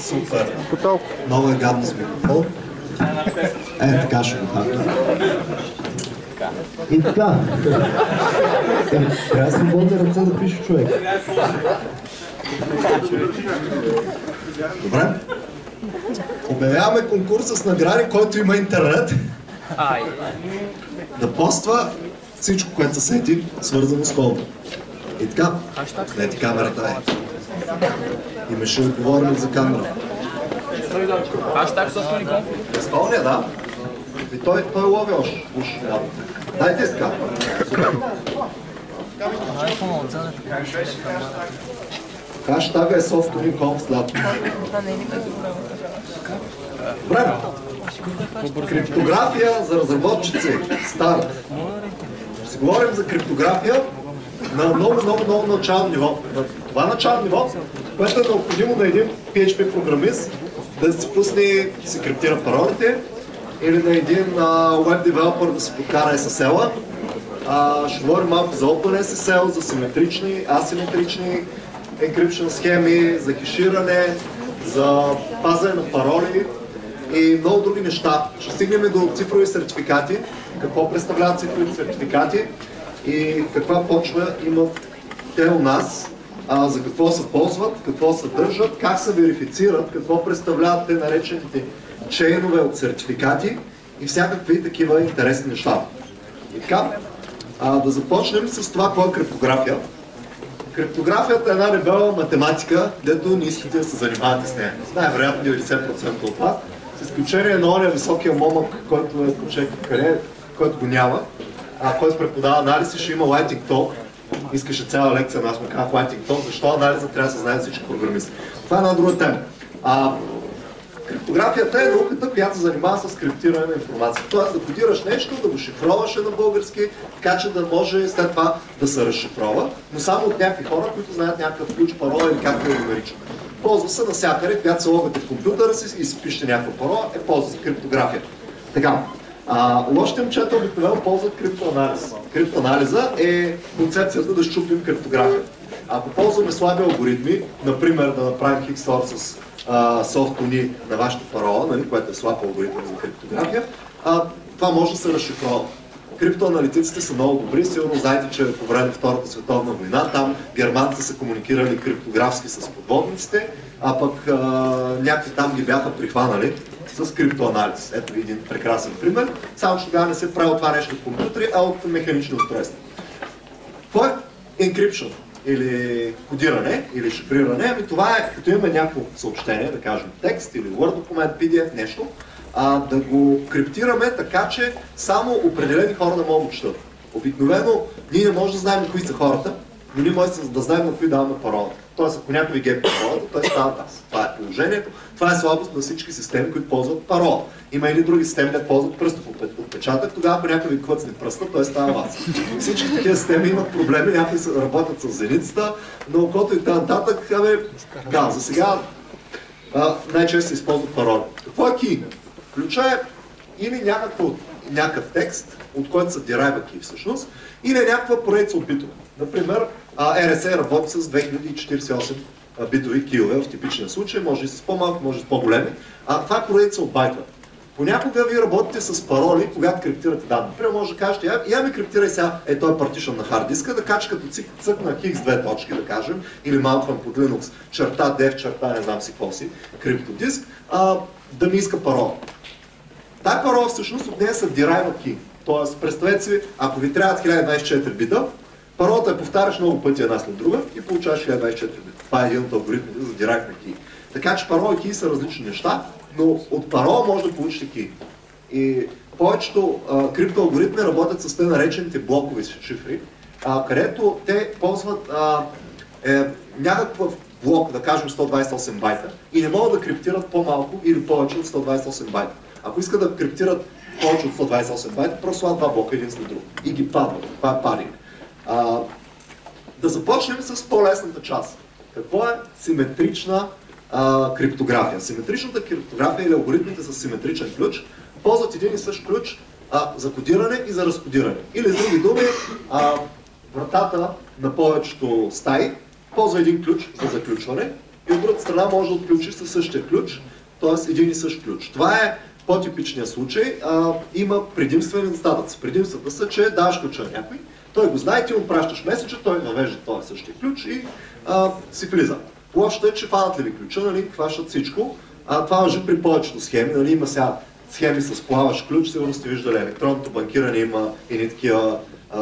Супер. Много е гадно с микрофон. Е, така ще го хакна. И така. Е, трябва свободни ръце да пише човек. Добре. Обявяваме конкурс с награди, който има интернет. Да поства всичко, което се сети, свързано с холда. И така. Не ти камерата е. И ме ще отговорим за камера. Хаштаг собствени конфликт. Изпълня, да. И той, той лови още. Уж, да. Дайте така. Хаштага е software.com след. Добре. Криптография за разработчици. Старт. Ще си говорим за криптография на много, много, много начално ниво. На това начално ниво, което е необходимо на един PHP програмист да си пусне, да си криптира паролите или на един веб девелопер да си подкара SSL-а. А, ще говорим малко за OpenSSL, за симетрични, асиметрични encryption схеми, за хеширане, за пазане на пароли и много други неща. Ще стигнем до цифрови сертификати, какво представляват цифрови сертификати и каква почва имат те у нас, а, за какво се ползват, какво съдържат, как се верифицират, какво представляват те наречените чейнове от сертификати и всякакви такива интересни неща. И така, а, да започнем с това, какво е криптография. Криптографията е една дебела математика, дето не искате да се занимавате с нея. Най-вероятно 90% от това. С изключение на ония високия момък, който е почек къде, който го няма, а, който преподава анализ и ще има Lighting Talk. Искаше цяла лекция, но аз му казах Lighting Talk, защо анализа трябва да се знае всички програмисти. Това е една друга тема. А, Криптографията е науката, която се занимава с криптиране на информация. Тоест да кодираш нещо, да го шифроваш на български, така че да може след това да се разшифрова, но само от някакви хора, които знаят някакъв ключ, парола или както да го наричат. Ползва се навсякъде, когато се логате в компютъра си и си пишете някаква парола, е ползва се криптография. Така, а, лошите момчета обикновено ползват криптоанализ. Криптоанализа е концепцията да щупим криптография. Ако ползваме слаби алгоритми, например да направим хиксор с софтуни на вашата парола, нали, което е слаб алгоритъм за криптография, а, това може да се разшифрова. Криптоаналитиците са много добри, сигурно знаете, че по време на Втората световна война там германците са комуникирали криптографски с подводниците, а пък а, някакви там ги бяха прихванали с криптоанализ. Ето ви един прекрасен пример. Само че тогава не се прави това нещо от компютри, а от механични устройства. Какво е encryption? или кодиране, или шифриране, ами това е, като имаме някакво съобщение, да кажем текст или Word документ, PDF, нещо, а, да го криптираме така, че само определени хора да могат да четат. Обикновено ние не можем да знаем кои са хората, но ние можем да знаем на кои даваме паролата. Тоест, ако някой ги е паролата, той става аз. Това е положението. Това е слабост на всички системи, които ползват парола. Има или други системи, които ползват пръстов отпечатък, тогава ако някой ви клъцне пръста, той става вас. Всички такива системи имат проблеми, някои работят с зеницата, на окото и т.н. Абе, да, за сега най-често се използват пароли. Какво е ки? Ключа е или някакво, някакъв текст, от който са дерайва ки всъщност, или някаква поредица от битове. Например, RSA работи с 2048 битови килове в типичния случай, може и с по-малко, може и с по-големи. А това е поредица от байтове. Понякога вие работите с пароли, когато криптирате данни. Например, може да кажете, я, я ми криптирай сега, е той партишън на хард диска, да кача като цик, цък на хикс две точки, да кажем, или малквам под Linux, черта, dev, черта, не знам си какво си, криптодиск, а, да ми иска парола. Тая парола всъщност от нея са дерайва ки. Тоест, представете си, ако ви трябват 1024 бита, паролата я повтаряш много пъти една след друга и получаваш 1024 бита. Това е един от алгоритмите за директна ки. Така че парола и ки са различни неща, но от парола може да получите ки. И повечето криптоалгоритми работят с те наречените блокови шифри, а, където те ползват а, е, някакъв блок, да кажем 128 байта, и не могат да криптират по-малко или повече от 128 байта. Ако искат да криптират повече от 128 байта, просто слагат два блока един след друг и ги падват. Това е падинг. А, да започнем с по-лесната част. Какво е симетрична а, криптография? Симетричната криптография или алгоритмите с симетричен ключ ползват един и същ ключ а, за кодиране и за разкодиране. Или с други думи, а, вратата на повечето стаи ползва един ключ за заключване и от другата страна може да отключиш със същия ключ, т.е. един и същ ключ. Това е по-типичният случай. А, има предимства и недостатъци. Предимствата са, че даваш ключа на някой, той го знае, ти му пращаш месеча, той въвежда този същия ключ и а, си влиза. Лошото е, че фанат ли ви ключа, нали, хващат всичко. А, това въжи при повечето схеми. Нали, има сега схеми с плаващ ключ, сигурно сте виждали електронното банкиране, има едни такива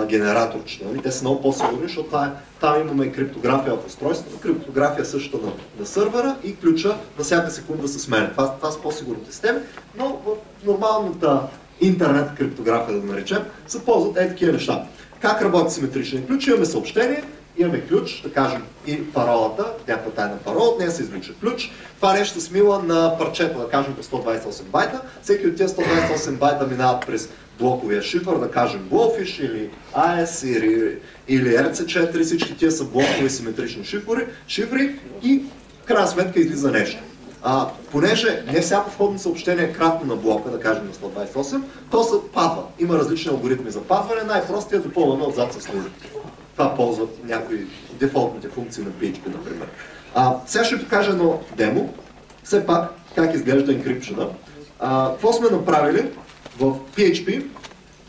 генераторчета. Нали? Те са много по-сигурни, защото това е, там имаме криптография в устройството, криптография също на, на сървъра и ключа на всяка секунда се сменя. Това, това са по-сигурните системи, но в нормалната интернет криптография, да наречем, се ползват е такива неща. Как работи симетричен ключ? Имаме съобщение, имаме ключ, да кажем и паролата, някаква тайна парола, от нея се извлича ключ. Това нещо смила на парчета, да кажем по 128 байта. Всеки от тези 128 байта минават през блоковия шифър, да кажем Blowfish или AES или, или RC4, всички тия са блокови симетрични шифри, шифри и в крайна сметка излиза нещо. А, понеже не всяко входно съобщение е кратно на блока, да кажем на 128, то се падва. Има различни алгоритми за падване, най-простият е допълване отзад с нули. Това ползват някои дефолтните функции на PHP, например. А, сега ще покажа едно демо, все пак как изглежда енкрипшена. какво сме направили? В PHP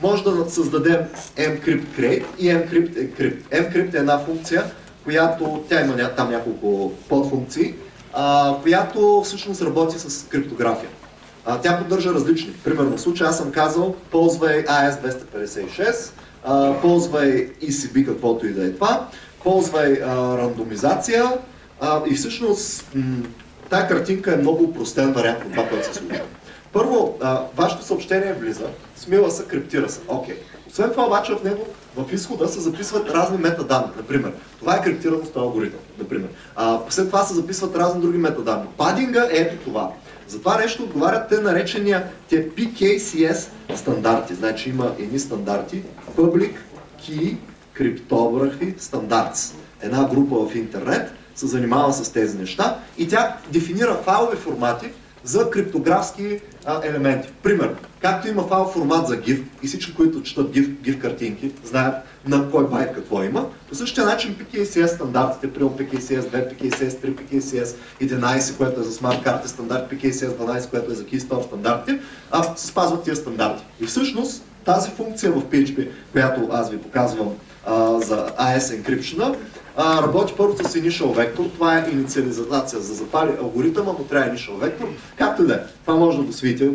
може да създадем mcrypt create и mcrypt encrypt. mcrypt е една функция, която тя има там няколко подфункции, която всъщност работи с криптография. А, тя поддържа различни. Примерно в случая аз съм казал, ползвай AS256, а, ползвай ECB, каквото и да е това, ползвай а, рандомизация а, и всъщност тази картинка е много упростен вариант на това, което се случва. Първо, а, вашето съобщение влиза, смила се, криптира се. Окей. Okay. Освен това обаче в него, в изхода се записват разни метаданни. Например, това е криптирано с този алгоритъм. Например. А, след това се записват разни други метаданни. Падинга е ето това. За това нещо отговарят те наречения те PKCS стандарти. Значи има едни стандарти, Public Key Cryptography Standards. Една група в интернет се занимава с тези неща и тя дефинира файлови формати, за криптографски а, елементи. Пример, както има файл формат за GIF и всички, които четат GIF, GIF картинки, знаят на кой байт какво има, по същия начин PKCS стандартите, при PKCS 2, PKCS 3, PKCS 11, което е за смарт карти стандарт, PKCS 12, което е за Keystore стандартите, а, се спазват тия стандарти. И всъщност тази функция в PHP, която аз ви показвам а, за AS encryption работи първо с initial vector, това е инициализация за запали алгоритъма, но трябва initial vector, както и да е. Това може да го свидите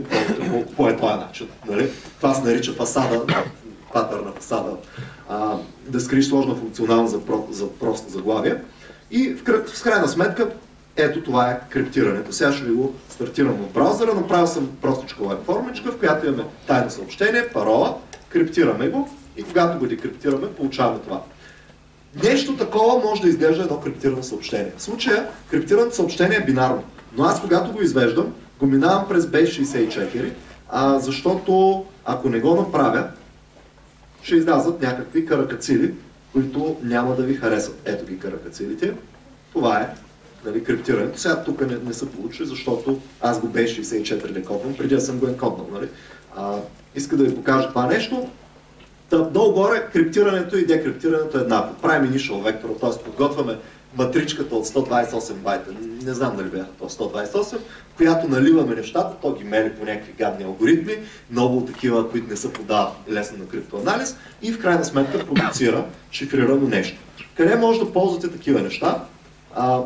по, е този начин. Нали? Това се нарича фасада, патърна фасада, а, да скриеш сложна функционална за, про, за просто заглавие. И в, в крайна сметка, ето това е криптирането. Сега ще ви го стартирам в браузъра. Направил съм простичка веб формичка, в която имаме тайно съобщение, парола, криптираме го и когато го декриптираме, получаваме това. Нещо такова може да изглежда едно криптирано съобщение. В случая криптираното съобщение е бинарно, но аз когато го извеждам, го минавам през Base64, а, защото ако не го направя, ще излязат някакви каракацили, които няма да ви харесат. Ето ги каракацилите. Това е нали, криптирането. Сега тук не, не се получи, защото аз го B64 не кодвам, преди да съм го енкоднал. Нали. А, иска да ви покажа това нещо. Долу-горе криптирането и декриптирането е еднакво. Правим initial вектор, т.е. подготвяме матричката от 128 байта, не знам дали бяха то 128, която наливаме нещата, то ги мери по някакви гадни алгоритми, много такива, които не се подават лесно на криптоанализ и в крайна сметка продуцира шифрирано нещо. Къде може да ползвате такива неща? А,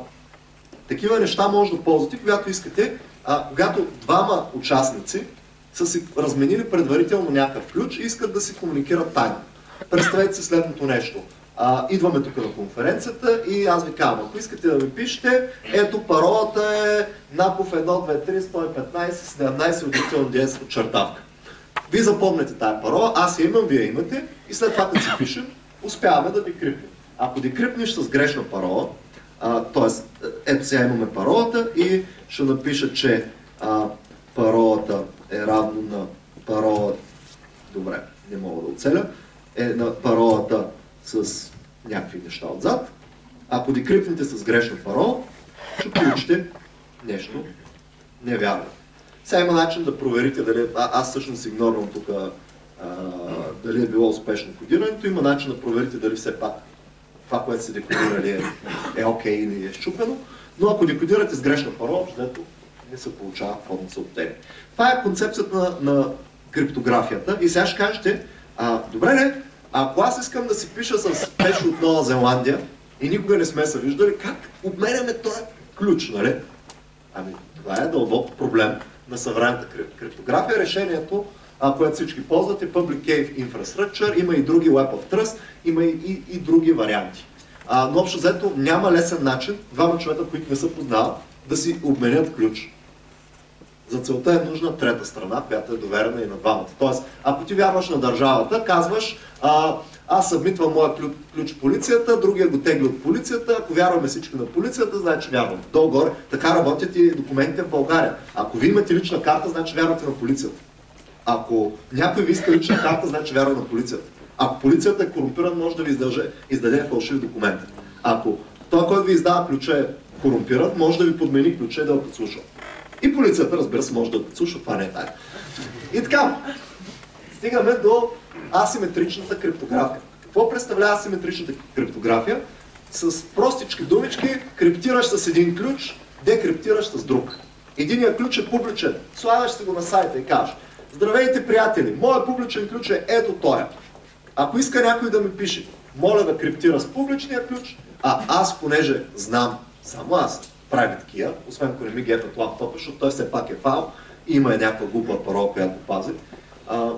такива неща може да ползвате, когато искате, а, когато двама участници са си разменили предварително някакъв ключ и искат да си комуникират тайно. Представете си следното нещо. А, идваме тук на конференцията и аз ви казвам, ако искате да ми пишете, ето паролата е Напов 1, 2, 3, 115, 17, удължително 10 подчертавка. Вие запомнете тая парола, аз я имам, вие имате и след това, като си пишем, успяваме да декрипнем. Ако декрипнеш с грешна парола, т.е. ето сега имаме паролата и ще напиша, че а, паролата е равно на парола, добре, не мога да оцеля, е на паролата с някакви неща отзад. Ако декрипнете с грешна парола, ще получите нещо невярно. Сега има начин да проверите дали, а, аз всъщност игнорвам тук дали е било успешно кодирането, има начин да проверите дали все пак това, което се декодирали е, е okay или е щупено. Но ако декодирате с грешна парола, взето не се получава входно съобщение. Това е концепцията на, на криптографията. И сега ще кажете, а, добре ли, ако аз искам да си пиша с Пешо от Нова Зеландия и никога не сме се виждали, как обменяме този ключ, нали? Ами, това е дълбок проблем на съвременната крип- криптография. Решението, а, което всички ползват е Public Key Infrastructure, има и други Web of Trust, има и, и, и други варианти. А, но общо взето няма лесен начин двама човека, които не се познават, да си обменят ключ. За целта е нужна трета страна, която е доверена и на двамата. Тоест, ако ти вярваш на държавата, казваш, а, аз събмитвам моя ключ, ключ полицията, другия го тегли от полицията, ако вярваме всички на полицията, значи вярвам. Долу-горе, така работят и документите в България. Ако ви имате лична карта, значи вярвате на полицията. Ако някой ви иска лична карта, значи вярва на полицията. Ако полицията е корумпиран, може да ви издаде, издаде фалшив документ. Ако той, който ви издава ключа е корумпиран, може да ви подмени ключа и да го подслуша. И полицията, разбира се, може да подслуша, това не е тайна. И така, стигаме до асиметричната криптография. Какво представлява асиметричната криптография? С простички думички, криптираш с един ключ, декриптираш с друг. Единият ключ е публичен. Слагаш си го на сайта и кажеш, здравейте приятели, моят публичен ключ е ето тоя. Ако иска някой да ми пише, моля да криптира с публичния ключ, а аз, понеже знам, само аз, прави такива, освен ако не ми гепат лаптопа, защото той все пак е файл, и има е някаква глупа парола, която пази. А,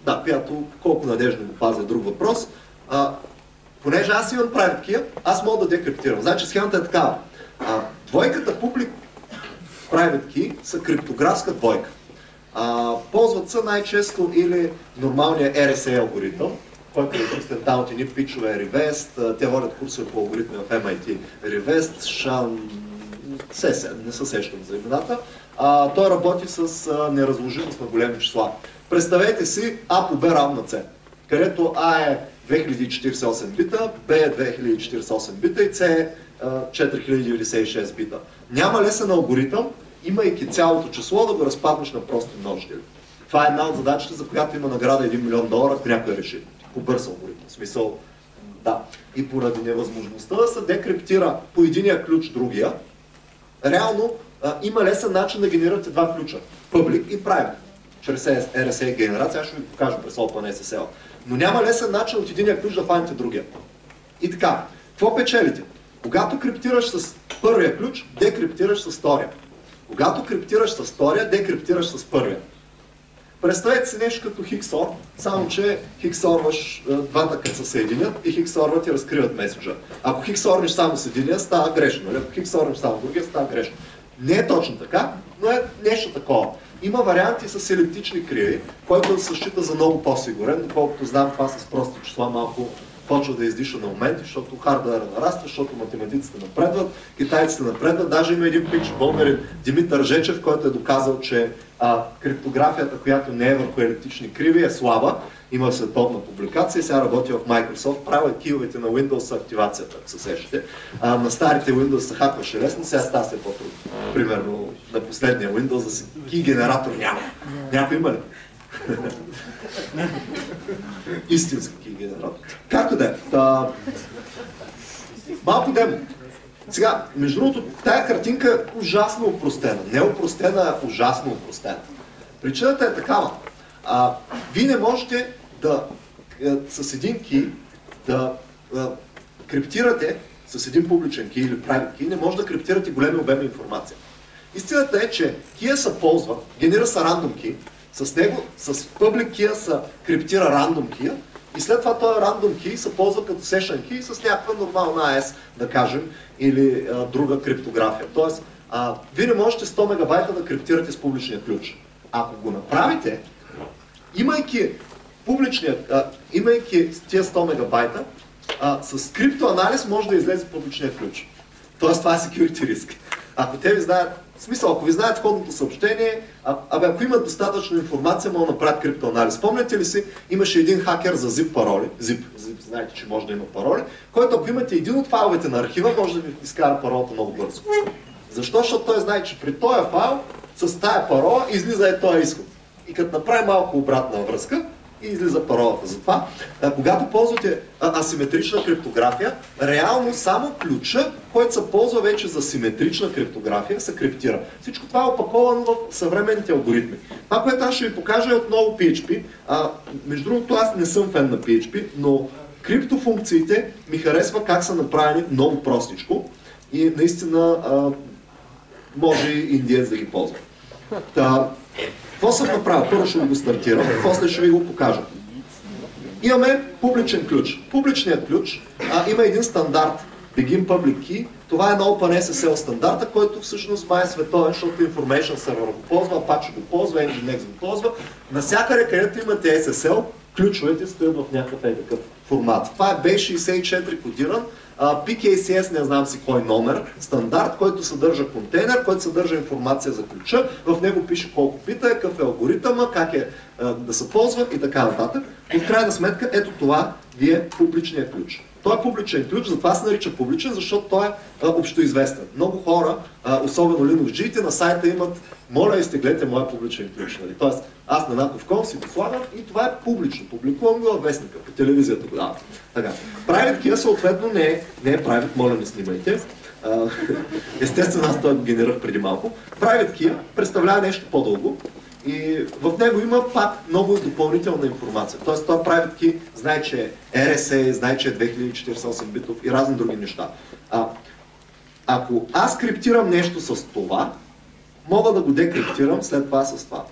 да, която колко надежно го пази е друг въпрос. А, понеже аз имам прави такива, аз мога да декриптирам. Значи схемата е такава. А, двойката публик private key са криптографска двойка. А, ползват се най-често или нормалния RSA алгоритъм, който е от едни пичове Revest, те водят курсове по алгоритми в MIT. Revest, Шан, се, не се сещам за имената. А, той работи с а, неразложимост на големи числа. Представете си А по Б равна С, където А е 2048 бита, Б е 2048 бита и С е а, 4096 бита. Няма лесен алгоритъм, имайки цялото число да го разпаднеш на прости множители. Това е една от задачите, за която има награда 1 милион долара, ако някой реши. По бърз алгоритъм. В смисъл, да. И поради невъзможността да се декриптира по единия ключ другия, реално а, има лесен начин да генерирате два ключа. Public и private. Чрез RSA генерация, аз ще ви покажа през OpenSSL. Но няма лесен начин от единия ключ да фанете другия. И така, какво печелите? Когато криптираш с първия ключ, декриптираш с втория. Когато криптираш с втория, декриптираш с първия. Представете си нещо като хиксор, само че хиксорваш двата като се съединят и хиксорват и разкриват меседжа. Ако хиксорниш само с единия, става грешно. Нали? Ако хиксорниш само другия, става грешно. Не е точно така, но е нещо такова. Има варианти с елиптични криви, който се счита за много по-сигурен, доколкото знам това с прости числа малко почва да издиша на моменти, защото хардуера нараства, защото математиците напредват, китайците напредват. Даже има един пич българин Димитър Жечев, който е доказал, че а, криптографията, която не е върху елиптични криви, е слаба. Има световна публикация, сега работи в Microsoft, правя киловете на Windows активацията, ако се сещате. А, на старите Windows се хакваше лесно, сега става се по-трудно. Примерно на последния Windows да ки генератор няма. Някой има ли? Истински ки генератор. Както да е. Малко демо. Сега, между другото, тая картинка е ужасно упростена. Не упростена, а ужасно упростена. Причината е такава. А, вие не можете да е, с един ки да е, криптирате с един публичен ки или private ки, не може да криптирате големи обеми информация. Истината е, че кия се ползва, генера се рандом ки, с него, с public key се криптира рандом key и след това този рандом key се ползва като session key с някаква нормална AES, да кажем, или а, друга криптография. Тоест, а, вие не можете 100 мегабайта да криптирате с публичния ключ. Ако го направите, имайки публичния, а, имайки тия 100 мегабайта, а, с криптоанализ може да излезе публичния ключ. Тоест това е security риск. Ако те ви знаят, в смисъл, ако ви знаят входното съобщение, а, абе, ако имат достатъчно информация, могат да направят криптоанализ. Спомняте ли си, имаше един хакер за zip пароли, zip, zip, знаете, че може да има пароли, който ако имате един от файловете на архива, може да ви изкара паролата много бързо. Защо? Защото той знае, че при този файл, с тая парола, излиза е този изход. И като направи малко обратна връзка, и излиза паролата. Затова, а, когато ползвате асиметрична криптография, реално само ключа, който се ползва вече за симетрична криптография, се криптира. Всичко това е опаковано в съвременните алгоритми. Това, което аз ще ви покажа е отново PHP. А, между другото, аз не съм фен на PHP, но криптофункциите ми харесва как са направени много простичко и наистина а, може и индиец да ги ползва. Та, какво съм направил? Първо ще ви го стартирам, после ще ви го покажа. Имаме публичен ключ. Публичният ключ а, има един стандарт, Begin Public Key. Това е на OpenSSL стандарта, който всъщност май е световен, защото Information Server го ползва, Apache го ползва, Nginx го ползва. Насякъде, където имате SSL, ключовете стоят в някакъв такъв формат. Това е B64 кодиран, PKCS, не знам си кой номер, стандарт, който съдържа контейнер, който съдържа информация за ключа, в него пише колко пита е, какъв е алгоритъма, как е да се ползва и така нататък. И в крайна сметка, ето това ви е публичният ключ. Той е публичен ключ, затова се нарича публичен, защото той е общоизвестен. Много хора, а, особено Linux на сайта имат моля изтеглете моя публичен ключ. Нали? Тоест, аз на Наков.com си го слагам и това е публично. Публикувам го във вестника, по телевизията го давам. Така. Private key съответно не е, не е private, моля не снимайте. Естествено, аз това го генерах преди малко. Private key представлява нещо по-дълго, и в него има пак много допълнителна информация. Тоест, той Private Key знае, че е RSA, знае, че е 2048 битов и разни други неща. А, ако аз криптирам нещо с това, мога да го декриптирам след това с това.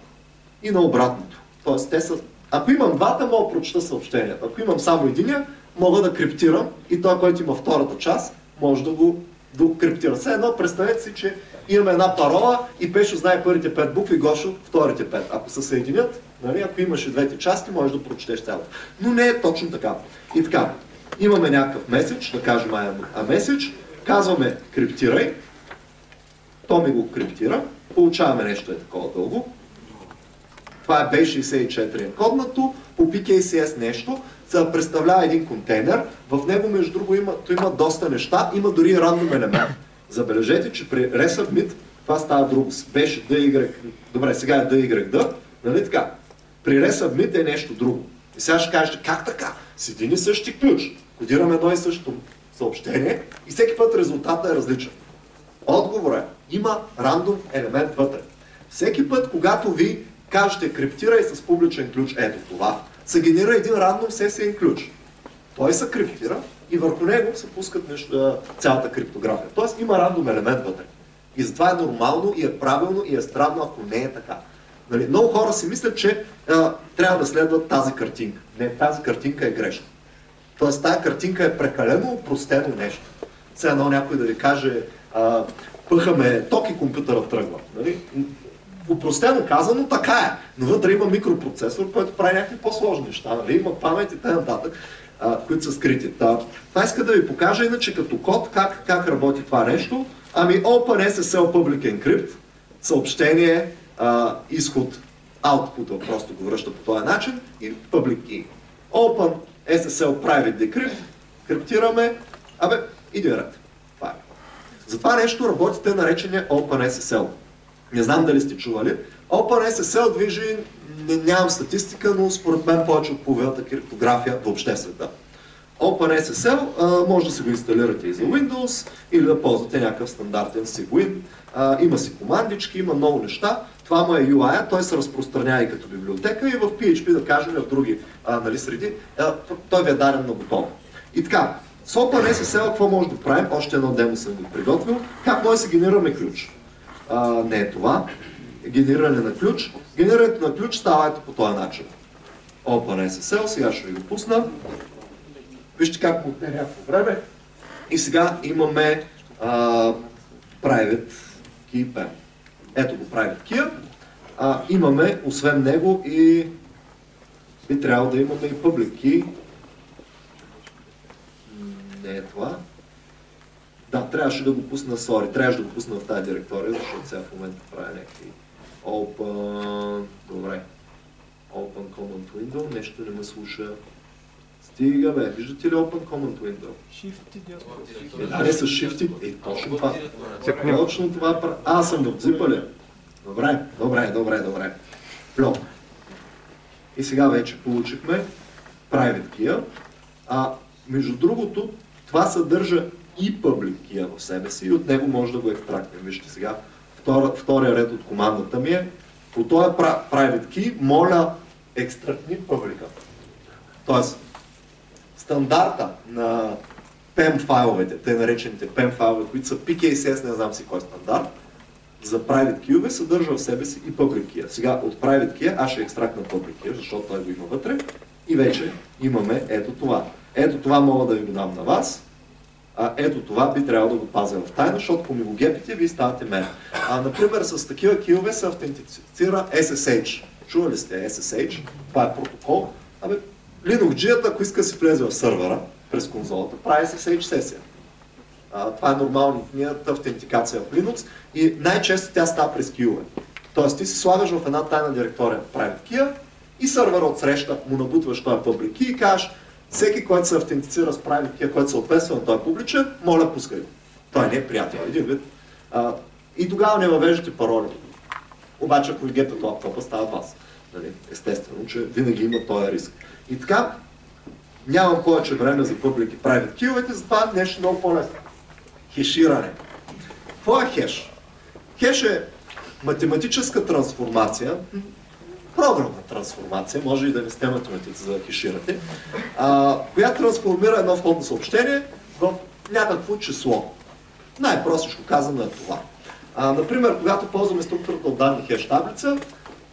И на обратното. Тоест, те са... Ако имам двата, мога да прочета съобщенията. Ако имам само единия, мога да криптирам и той, който има втората част, може да го да криптира. Все едно, представете си, че имаме една парола и Пешо знае първите пет букви, Гошо вторите пет. Ако се съединят, нали, ако имаш и двете части, можеш да прочетеш цялото. Но не е точно така. И така, имаме някакъв меседж, да кажем а меседж, казваме криптирай, то ми го криптира, получаваме нещо е такова дълго. Това е B64 енкоднато, по PKCS нещо, представлява един контейнер, в него между друго има, има доста неща, има дори рандом елемент. Забележете, че при resubmit това става друго. Беше DY, добре, сега е DYD, нали така? При resubmit е нещо друго. И сега ще кажете, как така? С един и същи ключ. Кодираме едно и също съобщение и всеки път резултатът е различен. Отговор е, има рандом елемент вътре. Всеки път, когато ви кажете криптирай с публичен ключ, ето това, се генера един рандом сесиен ключ. Той се криптира и върху него се пускат нещо, цялата криптография. Тоест има рандом елемент вътре. И затова е нормално и е правилно и е странно, ако не е така. Нали, много хора си мислят, че а, трябва да следват тази картинка. Не, тази картинка е грешна. Тоест тази картинка е прекалено упростено нещо. Все едно някой да ви каже, а, пъхаме ток и компютъра тръгва. Нали? Упростено казано, така е. Но вътре има микропроцесор, който прави някакви по-сложни неща. Нали? Има памет и т.н които са скрити. Та, това иска да ви покажа иначе като код как, как работи това нещо. Ами OpenSSL Public Encrypt, съобщение, а, изход, output, просто го връща по този начин и Public Key. OpenSSL Private Decrypt, криптираме, абе, иди ред. Това е. За това нещо работите наречения OpenSSL. Не знам дали сте чували. OpenSSL движи не, нямам статистика, но според мен повече от половината криптография въобще света. OpenSSL а, може да се го инсталирате и за Windows или да ползвате някакъв стандартен SigWin. Има си командички, има много неща. Това му е UI, той се разпространява и като библиотека и в PHP, да кажем, и в други а, нали, среди. А, той ви е даден на готово. И така, с OpenSSL какво може да правим? Още едно демо съм ви приготвил. Как може да се генерираме ключ? А, не е това. Генериране на ключ. Генерирането на ключ става ето по този начин. OpenSSL, сега ще ви го пусна. Вижте как му отне някакво време. И сега имаме а, private key PEM. Ето го private key. А, имаме, освен него, и би трябвало да имаме и public key. Не е това. Да, трябваше да го пусна, sorry, трябваше да го пусна в тази директория, защото сега в момента правя някакви Open... Добре. Open Command Window. Нещо не ме слуша. Стига бе. Виждате ли Open Command Window? Shift и Да, не с Shift. Е, точно това. Точно това. Аз съм в зипа ли? Добре, добре, добре, добре. Пло. И сега вече получихме private key. А между другото, това съдържа и public key в себе си и от него може да го екстрактнем. Вижте сега, втора, втория ред от командата ми е по този private key, моля екстрактни публика. Тоест, стандарта на PEM файловете, те наречените PEM файлове, които са PKCS, не знам си кой е стандарт, за private key съдържа в себе си и public key. Сега от private key аз ще екстрактна public key, защото той го има вътре и вече имаме ето това. Ето това мога да ви го дам на вас, а ето това би трябвало да го пазя в тайна, защото ако ми го гепите, вие ставате мен. А, например, с такива килове се автентицира SSH. Чували сте SSH? Това е протокол. Абе, Linux ако иска да си влезе в сървъра през конзолата, прави SSH сесия. А, това е нормалната автентикация в Linux и най-често тя става през килове. Тоест ти си слагаш в една тайна директория private key и сървъра от среща му набутваш този key и кажеш всеки, който се автентицира с key, който съответства на този публичен, моля пускай го. Той не е приятел, един вид. А, и тогава не въвеждате пароли. Обаче ако ви гепят лаптопа, става вас. Нали? Естествено, че винаги има този риск. И така, нямам повече време за публики private key затова нещо много по-лесно. Хеширане. Какво е хеш? Хеш е математическа трансформация, програмна трансформация, може и да не сте математици за да хеширате, а, която трансформира едно входно съобщение в някакво число. Най-простичко казано е това. А, например, когато ползваме структурата от данни хеш таблица,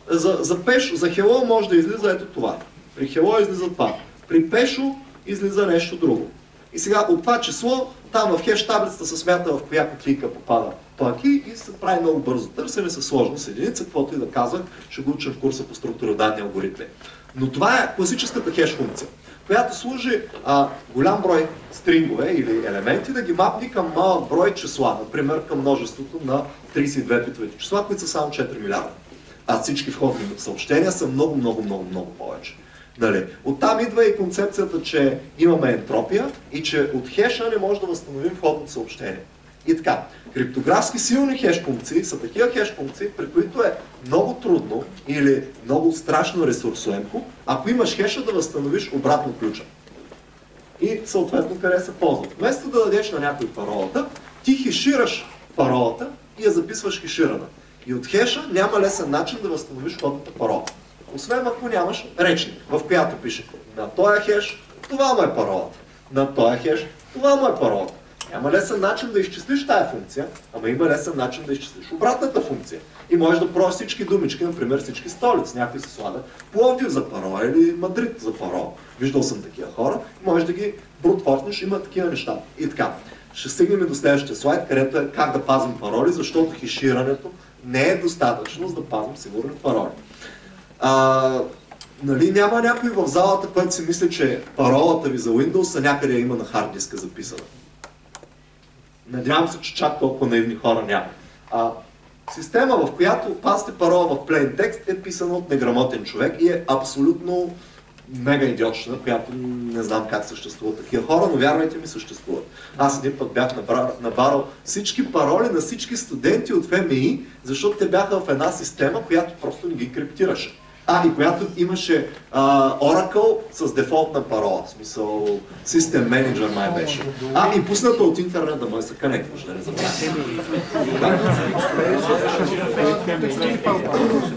за, за пешо, за hello може да излиза ето това. При hello излиза това. При пешо излиза нещо друго. И сега от това число, там в хеш таблицата се смята в коя кутийка попада този ки и се прави много бързо търсене с сложност единица, каквото и да казвах, ще го учим в курса по структура данни алгоритми. Но това е класическата хеш функция, която служи а, голям брой стрингове или елементи да ги мапни към малък брой числа, например към множеството на 32 битовите числа, които са само 4 милиарда. А всички входни съобщения са много, много, много, много повече. Нали? Оттам идва и концепцията, че имаме ентропия и че от хеша не може да възстановим входното съобщение. И така, криптографски силни хеш функции са такива хеш функции, при които е много трудно или много страшно ресурсоемко, ако имаш хеша да възстановиш обратно ключа. И съответно къде се ползват. Вместо да дадеш на някой паролата, ти хешираш паролата и я записваш хеширана. И от хеша няма лесен начин да възстановиш входната парола. Освен ако нямаш речник, в която пише на този хеш, това му е паролата. На този хеш, това му е паролата. Няма лесен начин да изчислиш тая функция, ама има лесен начин да изчислиш обратната функция. И можеш да пробваш всички думички, например всички столици. Някой се слага Пловдив за парола или Мадрид за парола. Виждал съм такива хора. Можеш да ги брутфорснеш, има такива неща. И така. Ще стигнем до следващия слайд, където е как да пазим пароли, защото хеширането не е достатъчно, за да пазим сигурни пароли. А, нали, няма някой в залата, който си мисли, че паролата ви за Windows някъде има на хард диска записана. Надявам се, че чак толкова наивни хора няма. А, система, в която пазите парола в plain текст е писана от неграмотен човек и е абсолютно мега идиотчина, която не знам как съществуват такива хора, но вярвайте ми, съществуват. Аз един път бях набарал всички пароли на всички студенти от ФМИ, защото те бяха в една система, която просто не ги криптираше. А, и която имаше а, Oracle с дефолтна парола, в смисъл System Manager май беше. А, и пусната от интернет да да се конектваш, да не забравяш.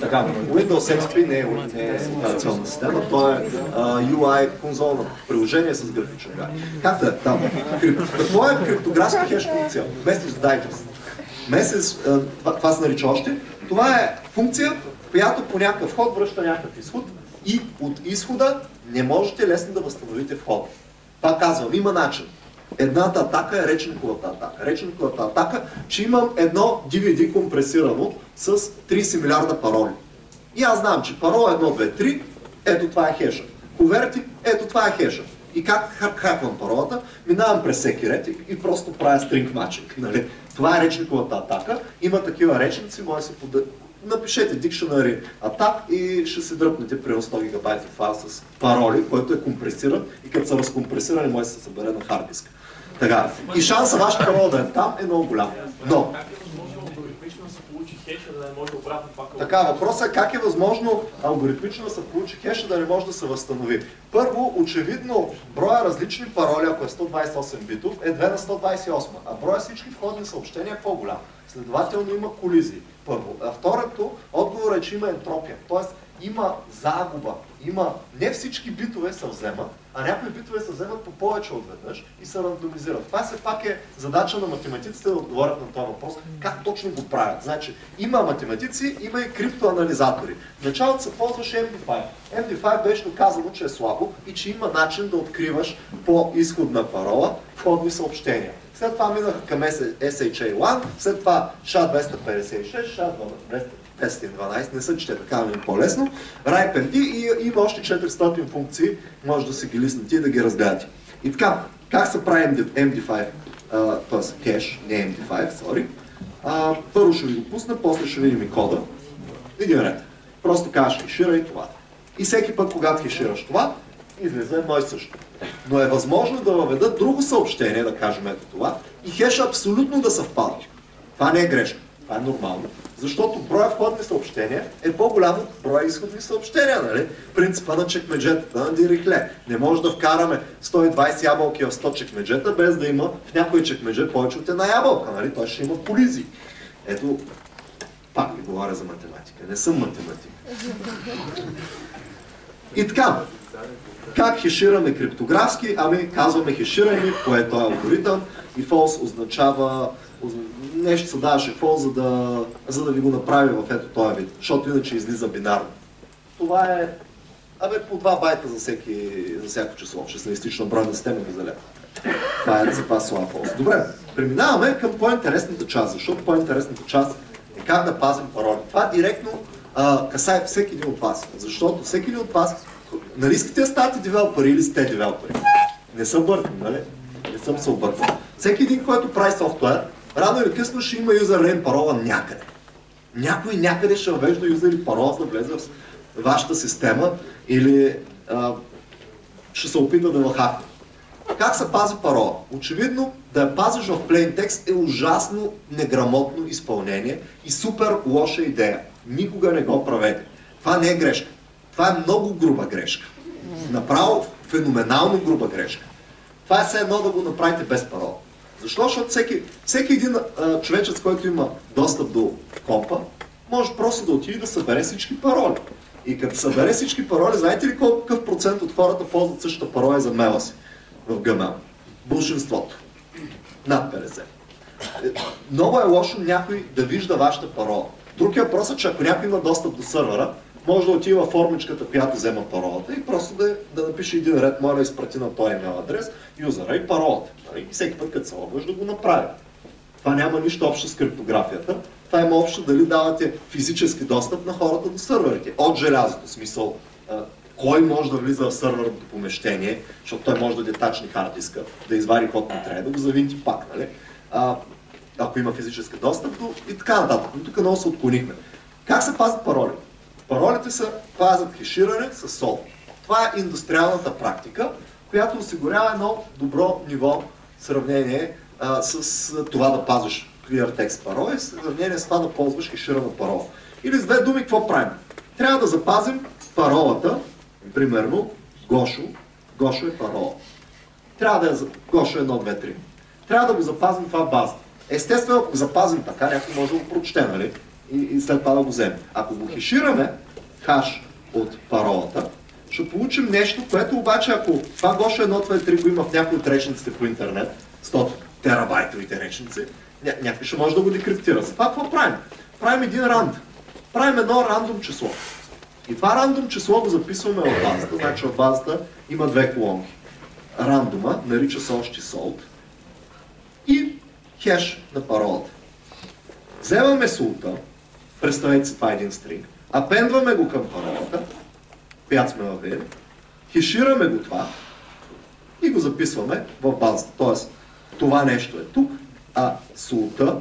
Така, Windows XP не е, не операционна система, то е UI конзолно приложение с графичен гай. Как да е там? Какво е криптографска хеш функция? Message Digest. Message, това, това се нарича още. Това е функция, която по някакъв ход връща някакъв изход и от изхода не можете лесно да възстановите входа. Това казвам, има начин. Едната атака е речниковата атака. Речниковата атака, че имам едно DVD компресирано с 30 милиарда пароли. И аз знам, че парол 1, 2, 3, ето това е хеша. Коверти, ето това е хеша. И как хаквам паролата, минавам през всеки ред и, просто правя стринг матчинг. Нали? Това е речниковата атака. Има такива речници, може да се напишете Dictionary Attack и ще се дръпнете при 100 гигабайт файл с пароли, който е компресиран и като са разкомпресирани може да се събере на хард диск. Така, и шанса вашата парола да е там е много голям. Но. Така, въпросът е как е възможно алгоритмично да се получи хеша да не може да се възстанови. Първо, очевидно, броя различни пароли, ако е 128 битов, е 2 на 128, а броя всички входни съобщения е по-голям. Следователно има колизии. Първо. А второто, отговор е, че има ентропия. Тоест, има загуба. Има не всички битове се вземат, а някои битове се вземат по повече от веднъж и се рандомизират. Това все пак е задача на математиците да отговорят на този въпрос, как точно го правят. Значи, има математици, има и криптоанализатори. В началото се ползваше MD5. MD5 беше доказано, че е слабо и че има начин да откриваш по изходна парола входни съобщения. След това минаха към SHA-1, след това SHA-256, SHA-212, не се чете така, е по-лесно. RIPE-MD и има още 400 функции, може да си ги лиснете и да ги разгледате. И така, как се прави MD5, т.е. кеш, не MD5, sorry. А, първо ще ви го пусна, после ще видим и кода. Един ред. Просто кажеш хеширай това. И всеки път, когато хешираш това, излиза едно и също. Но е възможно да въведат друго съобщение, да кажем ето това, и хеша абсолютно да съвпада. Това не е грешка. Това е нормално. Защото броя входни съобщения е по-голям от броя изходни съобщения, нали? Принципа на чекмеджетата на Дирихле. Не може да вкараме 120 ябълки в 100 чекмеджета, без да има в някой чекмедже повече от една ябълка, нали? Той ще има колизии. Ето, пак ви говоря за математика. Не съм математик. И така, как хешираме криптографски? Ами казваме хеширане, което е алгоритъм и false означава нещо се даваше false, за да, за да ви го направи в ето този вид, защото иначе излиза бинарно. Това е Абе, по 2 байта за, всеки, за всяко число, числистична бройна система ги залепва. Това е за това слава false. Добре, преминаваме към по-интересната част, защото по-интересната част е как да пазим пароли. Това директно а, касае всеки един от вас, защото всеки един от вас Нали искате да ставате девелопери или сте девелопери? Не съм бъркан, нали? Не съм се объркал. Всеки един, който прави софтуер, рано или късно ще има юзернейм парола някъде. Някой някъде ще въвежда юзер и парола, за да влезе в вашата система или а, ще се опита да нахакне. Как се пази парола? Очевидно, да я пазиш в plain text е ужасно неграмотно изпълнение и супер лоша идея. Никога не го правете. Това не е грешка. Това е много груба грешка. Направо феноменално груба грешка. Това е все едно да го направите без парола. Защо? Защото всеки, всеки един човечец, който има достъп до компа, може просто да отиде да събере всички пароли. И като събере всички пароли, знаете ли колко какъв процент от хората ползват същата пароля за мела си в Gmail? Большинството. Над 50. Е, много е лошо някой да вижда вашата парола. Друг е въпросът, че ако някой има достъп до сървъра, може да отива в формичката, която взема паролата и просто да, да напише един ред, моля изпрати на този имейл адрес, юзера и паролата. Нали? И всеки път, като се логваш, да го направи. Това няма нищо общо с криптографията. Това има общо дали давате физически достъп на хората до сървърите. От желязото, смисъл, кой може да влиза в сървърното помещение, защото той може да детачни хард диска, да извади код на трябва, да го завинти пак, нали? А, ако има физически достъп до и така нататък. Но тук много се отклонихме. Как се пазят пароли? Паролите са пазят хеширане с сол. Това е индустриалната практика, която осигурява едно добро ниво в сравнение а, с това да пазиш clear text пароли, в сравнение с това да ползваш хеширана парола. Или с две думи, какво правим? Трябва да запазим паролата, примерно Гошо. Гошо е парола. Трябва да е Гошо 1, 2, 3. Трябва да го запазим това в базата. Естествено, ако запазим така, някой може да го прочете, нали? И, и след това да го вземем. Ако го хешираме, хаш от паролата, ще получим нещо, което обаче, ако това Гоша 1, 2, 3 го има в някои от речниците по интернет, 100 терабайтовите речници, ня, някой ще може да го декриптира. За това какво правим? Правим един ранд. Правим едно рандом число. И това рандом число го записваме в базата. Значи в базата има две колонки. Рандома, нарича се още солд, и хеш на паролата. Вземаме султа, Представете си това е един стринг. Апендваме го към паролата, която сме въвели, хешираме го това и го записваме в базата. Тоест, това нещо е тук, а султа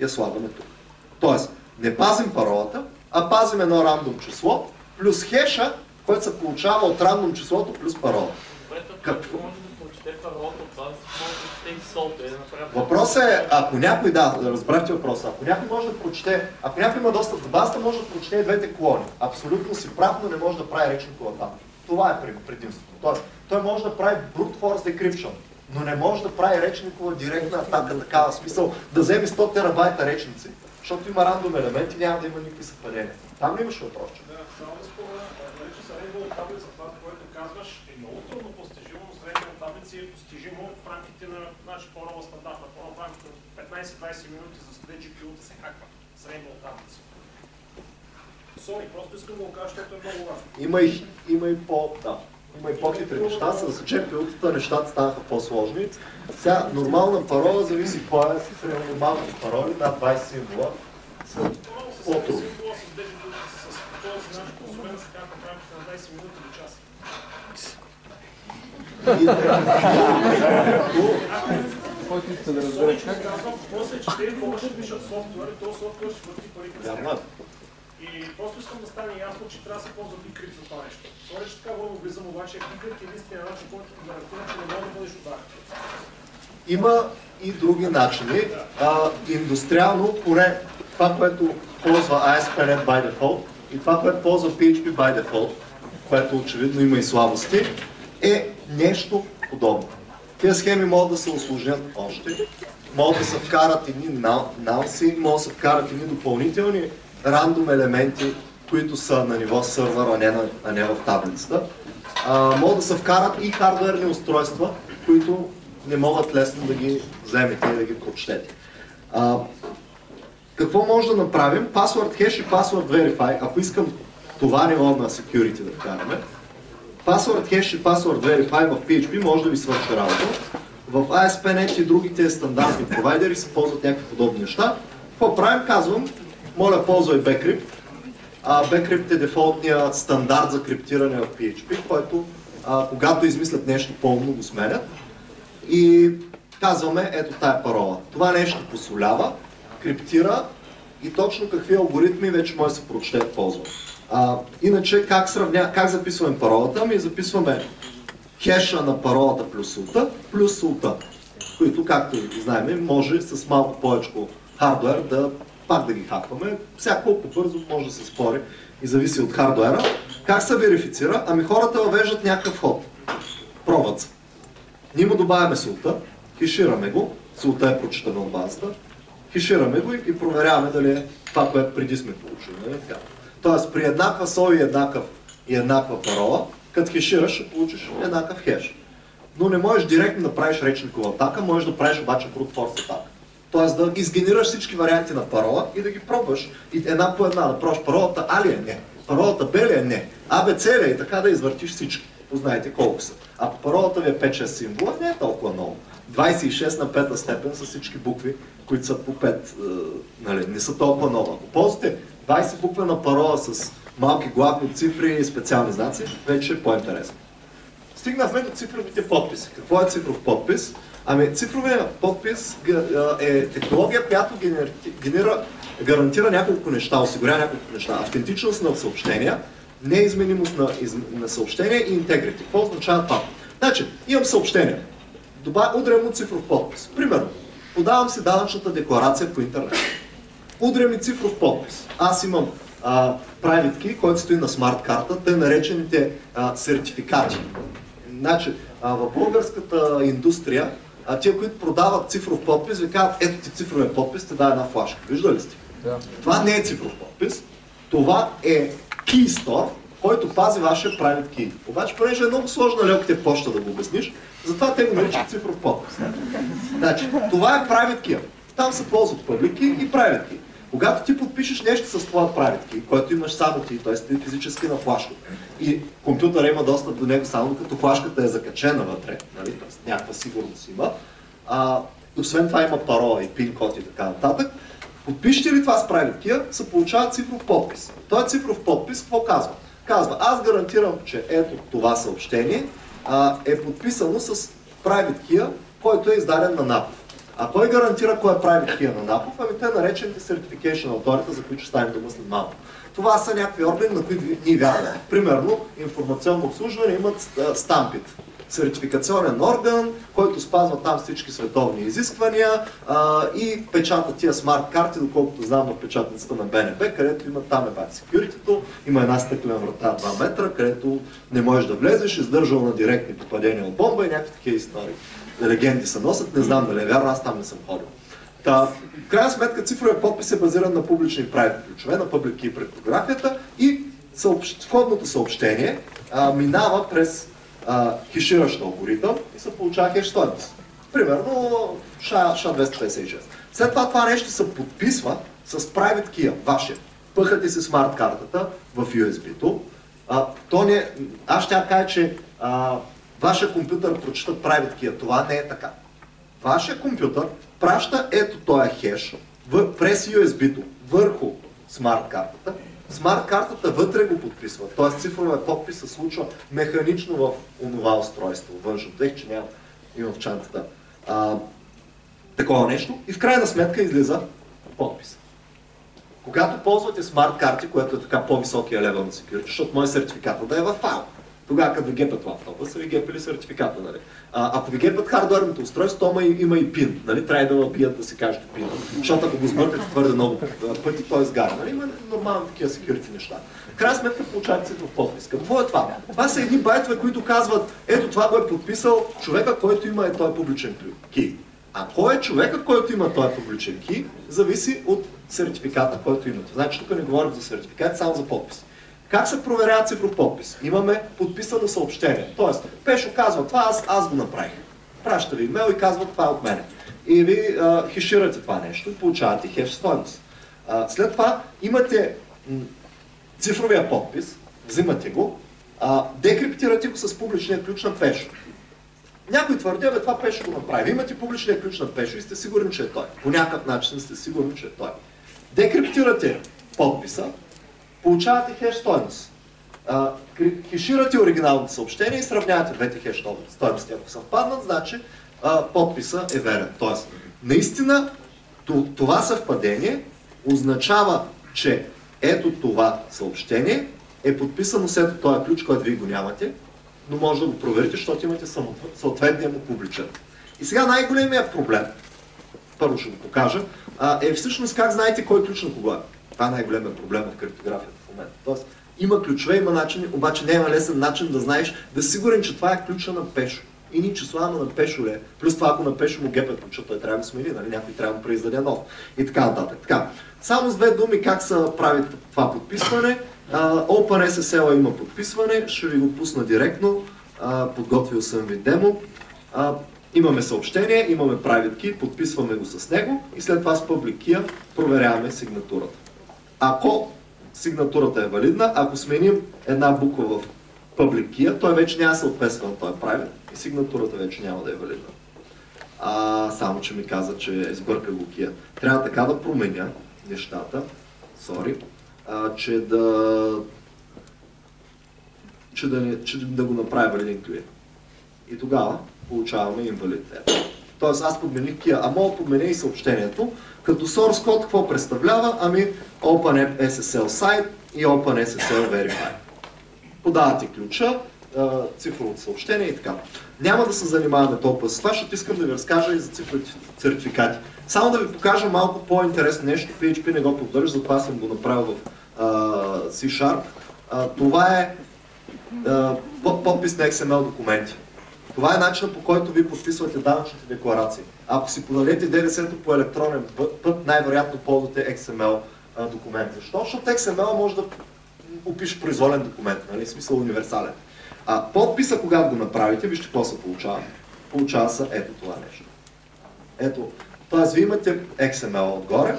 я слагаме тук. Тоест, не пазим паролата, а пазим едно рандом число, плюс хеша, който се получава от рандом числото плюс парола. Добре, Какво? може да прочете паролата от Въпросът е, ако някой, да, разбрахте въпроса, ако някой може да прочете, ако някой има достъп до базата, може да прочете двете колони. Абсолютно си прав, но не може да прави речни колата. Това е пред- предимството. Тоест, той може да прави brute force decryption, но не може да прави речникова директна атака, такава смисъл да вземе 100 терабайта речници. Защото има рандом елементи, няма да има никакви съвпадения. Там ли имаш въпрос? че? Да, само да спомена, нарича се Rainbow таблица, това, което казваш, е много трудно постижимо, но с Rainbow таблици е постижимо в рамките на значи, по-нова стандартна, по в рамките на 15-20 минути за 100 GPU да се хаква с Rainbow таблици. Сори, просто искам да го кажа, защото е много важно. Има и, има и по, да, има и по-хитри неща. С GPU-тата нещата станаха по-сложни. Сега нормална парола зависи кой е, примерно нормалните пароли, над 20 символа. с 10 минути с този начин, освен да се хаква в рамките на 20 минути до час. Който иска да че казвам, после че те повече пишат софтуер, и този софтуер ще върти пари през Вярно него. е. И просто искам да стане ясно, че трябва да се ползва бикрит за това нещо. Сори, че така грубо влизам, обаче бикрит е единствения начин, който ти гарантира, че не може да бъдеш ударен. Има и други начини. А, индустриално, поне това, което ползва ASP.NET by default и това, което ползва PHP by default, което очевидно има и слабости, е нещо подобно. Тези схеми могат да се осложнят още, могат да се вкарат едни налси, могат да се вкарат едни допълнителни рандом елементи, които са на ниво сървър, а не, на, а не в таблицата. А, могат да се вкарат и хардверни устройства, които не могат лесно да ги вземете и да ги прочетете. А, какво може да направим? Password hash и password verify, ако искам това ниво на security да вкараме, Password hash и password verify в PHP може да ви свърши работа. В ASP.NET и другите стандартни провайдери се ползват някакви подобни неща. Какво правим? Казвам, моля ползвай Bcrypt. А, Bcrypt е дефолтният стандарт за криптиране в PHP, който а, когато измислят нещо по-умно го сменят. И казваме, ето тая парола. Това нещо посолява, криптира и точно какви алгоритми вече може да се прочете в ползва. А, иначе как, сравня, как записваме паролата? Ами записваме хеша на паролата плюс султа, плюс султа, които, както знаем, може с малко повече хардвер да пак да ги хакваме. Всяко колко бързо може да се спори и зависи от хардуера. Как се верифицира? Ами хората въвеждат някакъв ход. Пробват се. Ние му добавяме султа, хешираме го, султа е прочитана от базата, хешираме го и, проверяваме дали е това, което преди сме получили. Нали? Тоест при еднаква сол и еднакъв и еднаква парола, като хешираш ще получиш еднакъв хеш. Но не можеш директно да правиш речникова атака, можеш да правиш обаче brute атака. Тоест да изгенерираш всички варианти на парола и да ги пробваш и една по една да пробваш паролата А ли е? Не. Паролата Б ли е? Не. А, Б, е? И така да извъртиш всички. Познаете колко са. Ако паролата ви е 5-6 символа, не е толкова много. 26 на 5 степен с всички букви, които са по 5, е, нали, не са толкова много. Ако ползвате 20 буквена парола с малки главни цифри и специални знаци, вече е по-интересно. Стигнахме до цифровите подписи. Какво е цифров подпис? Ами цифровия подпис е технология, която генери- генера, гарантира няколко неща, осигурява няколко неща. Автентичност на съобщения, неизменимост на, на съобщения и интегрити. Какво означава това? Значи, имам съобщение. Доба, удрям му цифров подпис. Примерно, подавам си данъчната декларация по интернет. Удрям ми цифров подпис. Аз имам а, key, който стои на смарт карта, те наречените а, сертификати. Значи, а, в българската индустрия, а, тия, които продават цифров подпис, ви казват, ето ти цифровия подпис, те дава една флашка. Виждали сте? Да. Това не е цифров подпис, това е key store, който пази вашия private key. Обаче, понеже е много сложно на леките почта да го обясниш, затова те го наричат цифров подпис. Значи, това е private key. Там се ползват public key и private key. Когато ти подпишеш нещо с твоя key, който имаш само ти, т.е. ти физически на флашка, и компютъра има достъп до него само като флашката е закачена вътре, нали? т.е. някаква сигурност има, а, освен това има парола и пин код и така нататък, Подпишете ли това с key, се получава цифров подпис. Този цифров подпис какво казва? Казва, аз гарантирам, че ето това съобщение а, е подписано с key, който е издаден на НАП. А кой гарантира кой е private key на НАП? Ами те наречените Certification Authority, за които ще станем дума след малко. Това са някакви органи, на които ние вярваме. Примерно, информационно обслужване имат стампит. сертификационен орган, който спазва там всички световни изисквания а, и печата тия смарт карти, доколкото знам в печатницата на БНБ, където има там е бак security има една стъклена врата 2 метра, където не можеш да влезеш, издържал на директни попадения от бомба и някакви такива истории. Легенди се носят, не знам дали е вярно, аз там не съм ходил. Та, в крайна сметка цифровия подпис е базиран на публични правите ключове, на публики и криптографията и съобщ... входното съобщение а, минава през а, хеширащ алгоритъм и се получава хеш стойност. Примерно SHA-256. След това това нещо се подписва с private key, вашия. Пъхате си смарт картата в USB-то. То аз ще кажа, че а, вашия компютър прочита private key. Това не е така. Вашия компютър праща ето този хеш в, през USB-то върху смарт картата. Смарт картата вътре го подписва, т.е. цифровия подпис се случва механично в онова устройство, външно. Тех, че няма, има в чантата. А, такова нещо и в крайна сметка излиза подпис. Когато ползвате смарт карти, което е така по-високия левел на security, защото мой сертификат да е в файл. Тогава, като ви гепят лаптопа, са ви гепили сертификата. Нали? А, ако ви гепят хардуерното устройство, то има, и пин. Нали? Трябва да набият да си кажете пин. Защото ако го сбъркате твърде много пъти, той изгаря. Нали? Има нормални такива security неща. Крайна сметка получавате в подпис. Какво е това? Това са едни байтове, които казват, ето това го е подписал човека, който има е той публичен ки. А кой е човека, който има този публичен ки, зависи от сертификата, който имате. Значи тук не говорим за сертификат, само за подпис. Как се проверява цифров подпис? Имаме подписано съобщение. Тоест, Пешо казва това, аз, аз го направих. Праща ви имейл и казва това е от мене. И ви а, хеширате това нещо и получавате хеш стойност. След това имате цифровия подпис, взимате го, а, декриптирате го с публичния ключ на Пешо. Някой твърди, бе, това Пешо го направи. Имате публичния ключ на Пешо и сте сигурни, че е той. По някакъв начин сте сигурни, че е той. Декриптирате подписа, получавате хеш стойност. Хеширате оригиналното съобщение и сравнявате двете хеш стойности. Ако съвпаднат, значи а, подписа е верен. Тоест, наистина това съвпадение означава, че ето това съобщение е подписано с ето този ключ, който вие го нямате, но може да го проверите, защото имате съответния му публичен. И сега най-големият проблем, първо ще го покажа, е всъщност как знаете кой ключ на кого е. Това е най-големият проблем в криптографията в момента. Тоест, има ключове, има начини, обаче не има лесен начин да знаеш, да си сигурен, че това е ключа на Пешо. И ни числа, но на Пешо ли Плюс това, ако на Пешо му гепят ключа, той трябва да смени, нали? някой трябва да произведе нов. И така нататък. Така. Само с две думи как се прави това подписване. Uh, OpenSSL има подписване, ще ви го пусна директно. Uh, подготвил съм ви демо. Uh, имаме съобщение, имаме private key, подписваме го с него и след това с public key проверяваме сигнатурата. Ако сигнатурата е валидна, ако сменим една буква в public key, той вече няма да съответства на този private и сигнатурата вече няма да е валидна. А, само, че ми каза, че сбърка го кия. Трябва така да променя нещата, sorry, а, че да че да, не, че да го направя валиден клиент. И тогава получаваме инвалид. Тоест аз подмених кия, а мога подменя и съобщението, като source code какво представлява? Ами OpenSSL сайт и OpenSSL Verify. Подавате ключа, цифровото съобщение и така. Няма да се занимаваме толкова с това, защото искам да ви разкажа и за цифровите сертификати. Само да ви покажа малко по-интересно нещо, PHP не го поддържа, затова съм го направил в C-Sharp. Това е подпис на XML документи. Това е начинът по който ви подписвате данъчните декларации. Ако си подадете ДДС-то по електронен път, най-вероятно ползвате XML документ. Защо? Защото XML може да опише произволен документ, нали? смисъл универсален. А подписа, когато го направите, вижте какво се получава. Получава се ето това нещо. Ето, т.е. вие имате XML отгоре,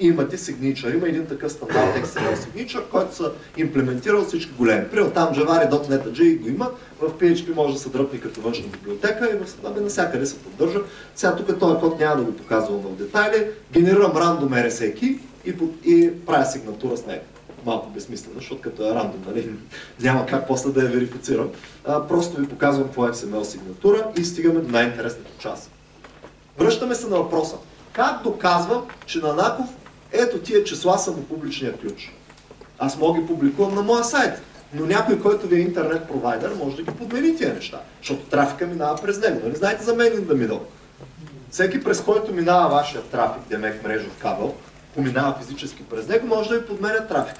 имате signature. Има един такъв стандарт XML signature, който са имплементирал всички големи. При там Javari, .NET го има, в PHP може да се дръпне като външна библиотека и в навсякъде се поддържа. Сега тук този код няма да го показвам в детайли. Генерирам рандом RSA и, и правя сигнатура с него. Малко безсмислено, защото като е рандом, нали, няма как после да я верифицирам. А, просто ви показвам какво е XML сигнатура и стигаме до най-интересната част. Връщаме се на въпроса. Как доказвам, че на Наков ето тия числа са му публичния ключ. Аз мога ги публикувам на моя сайт. но някой, който ви е интернет провайдер, може да ги подмени тия неща, защото трафика минава през него. Нали знаете за мен the middle? Всеки през който минава вашия трафик, демек мрежов кабел, поминава физически през него, може да ви подменя трафик.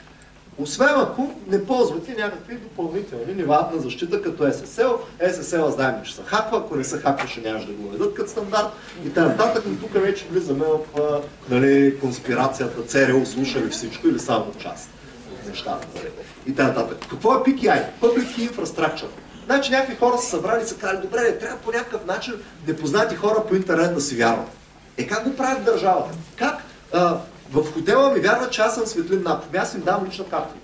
Освен ако не ползвате някакви допълнителни нива на защита като SSL. SSL знаем, че се хаква, ако не се хаква, ще нямаш да го ведат като стандарт и т.н. но тук вече влизаме в нали, конспирацията, ЦРУ слушали всичко или само част от нещата. Нали. И т.н. Какво е PKI? Public Infrastructure. Значи някакви хора са събрали и са казали, добре, не трябва по някакъв начин непознати хора по интернет да си вярват. Е как го правят държавата? Как в хотела ми вярват, че аз съм Светлин Напов. Аз им дам лична карта.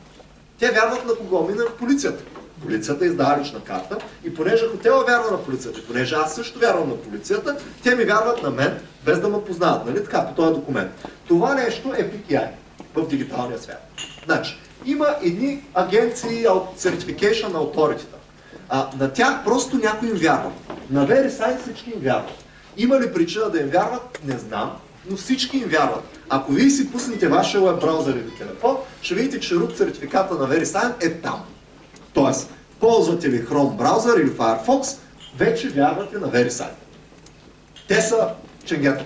Те вярват на кого? Ми на полицията. Полицията издава лична карта и понеже хотела вярва на полицията, и понеже аз също вярвам на полицията, те ми вярват на мен, без да ме познават, нали така, по този документ. Това нещо е PKI в дигиталния свят. Значи, има едни агенции от Certification Authority. А, на тях просто някой им вярва. На VeriSign всички им вярват. Има ли причина да им вярват? Не знам но всички им вярват. Ако вие си пуснете вашия веб браузър или телефон, ще видите, че root сертификата на VeriSign е там. Тоест, ползвате ли Chrome браузър или Firefox, вече вярвате на VeriSign. Те са ченгета.